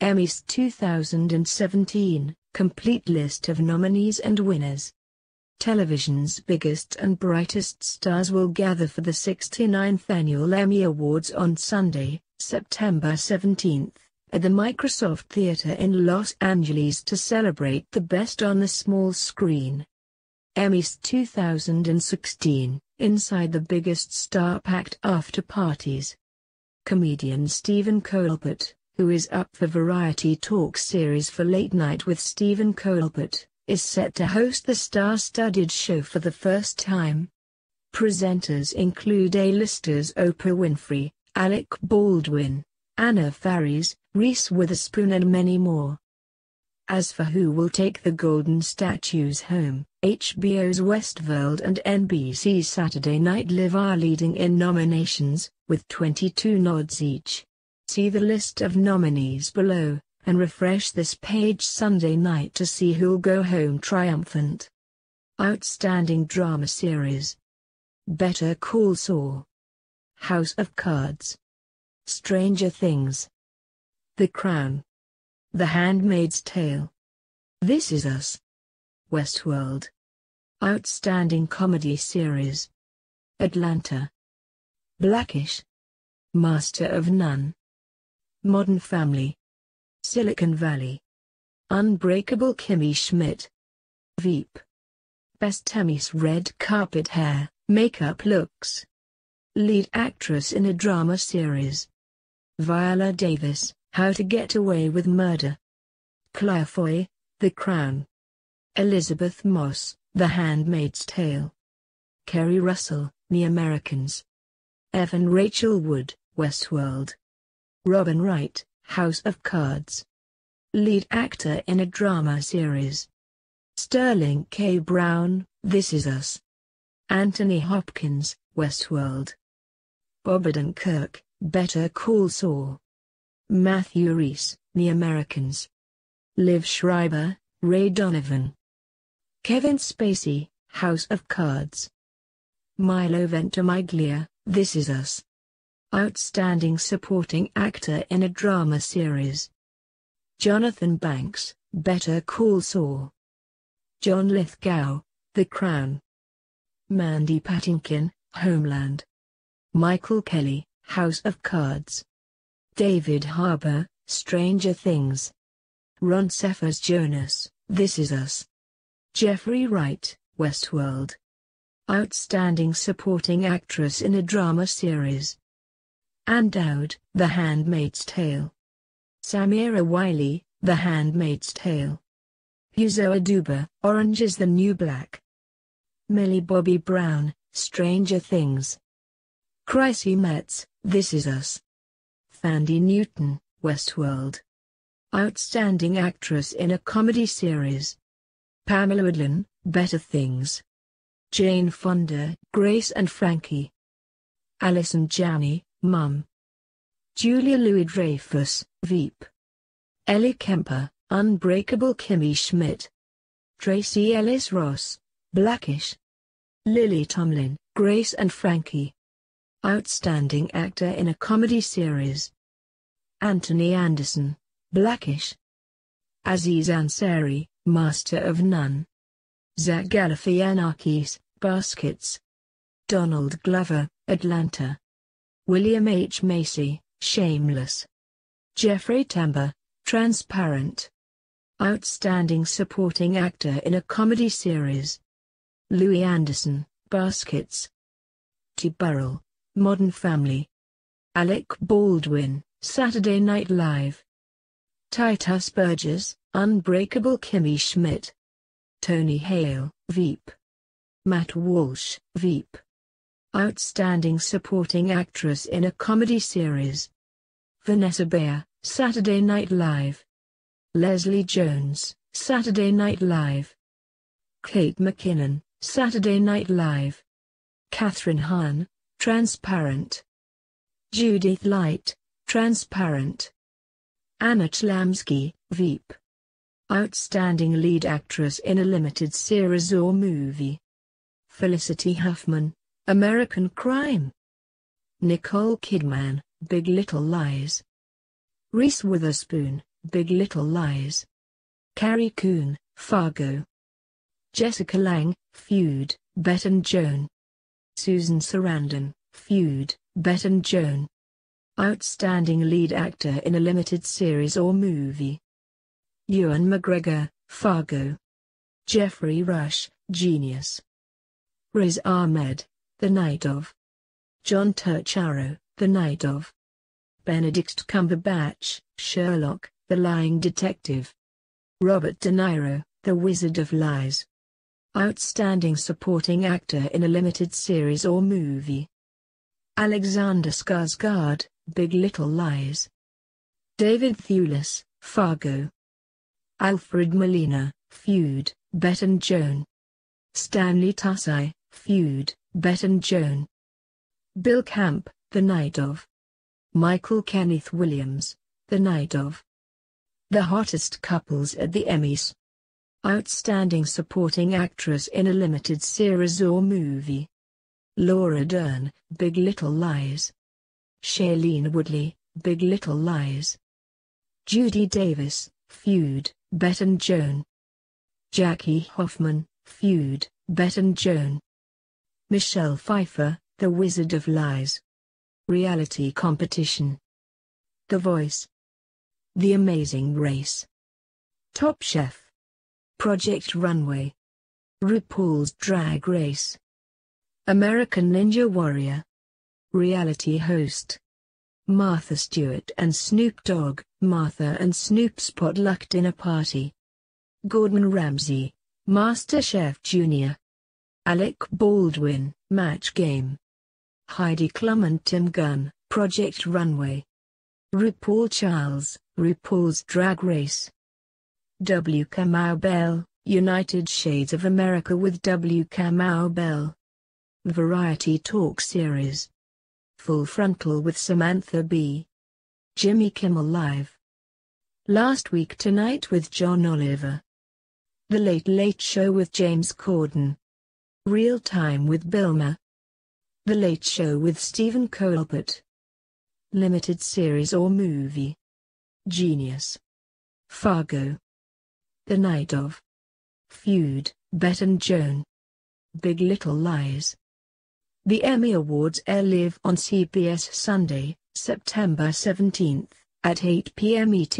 Emmys 2017, complete list of nominees and winners. Television's biggest and brightest stars will gather for the 69th Annual Emmy Awards on Sunday, September 17, at the Microsoft Theater in Los Angeles to celebrate the best on the small screen. Emmys 2016, inside the biggest star-packed after-parties. Comedian Stephen Colbert, who is up for Variety Talk series for Late Night with Stephen Colbert, is set to host the star-studded show for the first time. Presenters include A-listers Oprah Winfrey, Alec Baldwin, Anna Faris, Reese Witherspoon and many more. As for who will take the golden statues home, HBO's Westworld and NBC's Saturday Night Live are leading in nominations, with 22 nods each. See the list of nominees below, and refresh this page Sunday night to see who'll go home triumphant. Outstanding Drama Series. Better Call Saul. House of Cards. Stranger Things. The Crown. The Handmaid's Tale. This Is Us. Westworld. Outstanding Comedy Series. Atlanta. Blackish. Master of None Modern Family. Silicon Valley. Unbreakable Kimmy Schmidt. Veep. Best Emmys Red Carpet Hair, Makeup Looks. Lead Actress in a Drama Series. Viola Davis, How to Get Away with Murder. Claire Foy, The Crown. Elisabeth Moss, The Handmaid's Tale. Keri Russell, The Americans. Evan Rachel Wood, Westworld Robin Wright, House of Cards. Lead actor in a drama series. Sterling K. Brown, This Is Us. Anthony Hopkins, Westworld. Bob Kirk, Better Call Saul. Matthew Rhys, The Americans. Liev Schreiber, Ray Donovan. Kevin Spacey, House of Cards. Milo Ventimiglia, This Is Us. Outstanding Supporting Actor in a Drama Series. Jonathan Banks, Better Call Saul. John Lithgow, The Crown. Mandy Patinkin, Homeland. Michael Kelly, House of Cards. David Harbour, Stranger Things. Ron Cephas Jones, This Is Us. Jeffrey Wright, Westworld. Outstanding Supporting Actress in a Drama Series. Ann Dowd, The Handmaid's Tale. Samira Wiley, The Handmaid's Tale. Uzo Aduba, Orange is the New Black. Millie Bobby Brown, Stranger Things. Chrissy Metz, This Is Us. Thandie Newton, Westworld. Outstanding Actress in a Comedy Series. Pamela Adlon, Better Things. Jane Fonda, Grace and Frankie. Allison Janney, Mom. Julia Louis-Dreyfus, Veep. Ellie Kemper, Unbreakable Kimmy Schmidt. Tracee Ellis Ross, Blackish. Lily Tomlin, Grace and Frankie. Outstanding Actor in a Comedy Series. Anthony Anderson, Blackish. Aziz Ansari, Master of None. Zach Galifianakis, Baskets. Donald Glover, Atlanta. William H. Macy, Shameless. Jeffrey Tambor, Transparent. Outstanding Supporting Actor in a Comedy Series. Louie Anderson, Baskets. Ty Burrell, Modern Family. Alec Baldwin, Saturday Night Live. Tituss Burgess, Unbreakable Kimmy Schmidt. Tony Hale, Veep. Matt Walsh, Veep. Outstanding Supporting Actress in a Comedy Series. Vanessa Bayer, Saturday Night Live. Leslie Jones, Saturday Night Live. Kate McKinnon, Saturday Night Live. Kathryn Hahn, Transparent. Judith Light, Transparent. Anna Chlumsky, Veep. Outstanding Lead Actress in a Limited Series or Movie. Felicity Huffman, American Crime. Nicole Kidman, Big Little Lies. Reese Witherspoon, Big Little Lies. Carrie Coon, Fargo. Jessica Lange, Feud, Bette and Joan. Susan Sarandon, Feud, Bette and Joan. Outstanding lead actor in a limited series or movie. Ewan McGregor, Fargo. Geoffrey Rush, Genius. Riz Ahmed, The Night of. John Turturro, The Night of. Benedict Cumberbatch, Sherlock, The Lying Detective. Robert De Niro, The Wizard of Lies. Outstanding Supporting Actor in a Limited Series or Movie. Alexander Skarsgård, Big Little Lies. David Thewlis, Fargo. Alfred Molina, Feud, Bette and Joan. Stanley Tucci, Feud, Bette and Joan. Bill Camp, The Night of. Michael Kenneth Williams, The Night of. The Hottest Couples at the Emmys. Outstanding Supporting Actress in a Limited Series or Movie. Laura Dern, Big Little Lies. Shailene Woodley, Big Little Lies. Judy Davis, Feud, Bette and Joan. Jackie Hoffman, Feud, Bette and Joan. Michelle Pfeiffer, The Wizard of Lies. Reality Competition. The Voice. The Amazing Race. Top Chef. Project Runway. RuPaul's Drag Race. American Ninja Warrior. Reality host. Martha Stewart and Snoop Dogg, Martha and Snoop's potluck dinner party. Gordon Ramsay, Master Chef Jr. Alec Baldwin, Match Game. Heidi Klum and Tim Gunn, Project Runway. RuPaul Charles, RuPaul's Drag Race. W. Kamau Bell, United Shades of America with W. Kamau Bell. Variety Talk Series. Full Frontal with Samantha Bee. Jimmy Kimmel Live. Last Week Tonight with John Oliver. The Late Late Show with James Corden. Real Time with Bill Maher. The Late Show with Stephen Colbert. Limited series or movie. Genius. Fargo. The Night of. Feud, Bette and Joan. Big Little Lies. The Emmy Awards air live on CBS Sunday, September 17, at 8 p.m. ET.